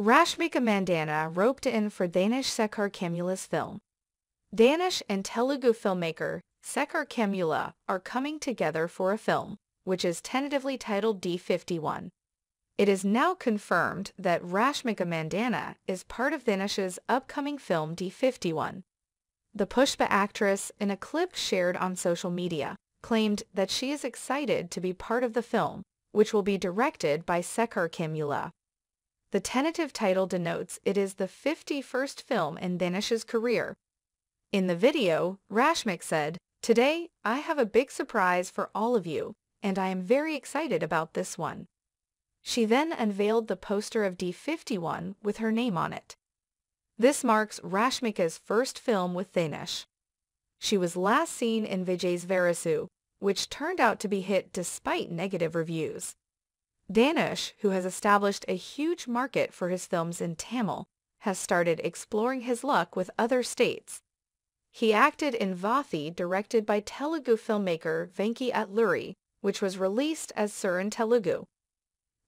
Rashmika Mandanna roped in for Dhanush Sekhar Kammula's film. Dhanush and Telugu filmmaker Sekhar Kammula are coming together for a film, which is tentatively titled D51. It is now confirmed that Rashmika Mandanna is part of Dhanush's upcoming film D51. The Pushpa actress, in a clip shared on social media, claimed that she is excited to be part of the film, which will be directed by Sekhar Kammula. The tentative title denotes it is the 51st film in Dhanush's career. In the video, Rashmik said, Today, I have a big surprise for all of you, and I am very excited about this one. She then unveiled the poster of D51 with her name on it. This marks Rashmika's first film with Dhanush. She was last seen in Vijay's Varisu, which turned out to be hit despite negative reviews. Dhanush, who has established a huge market for his films in Tamil, has started exploring his luck with other states. He acted in Vathi directed by Telugu filmmaker Venki Atluri, which was released as Sir in Telugu.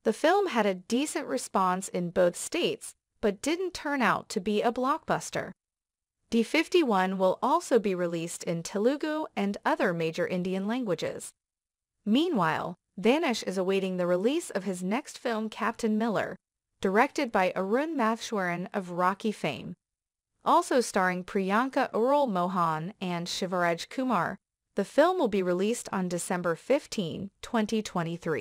The film had a decent response in both states, but didn't turn out to be a blockbuster. D51 will also be released in Telugu and other major Indian languages. Meanwhile, Dhanush is awaiting the release of his next film Captain Miller, directed by Arun Matheshwaran of Rocky fame. Also starring Priyanka Arul Mohan and Shivaraj Kumar, the film will be released on December 15, 2023.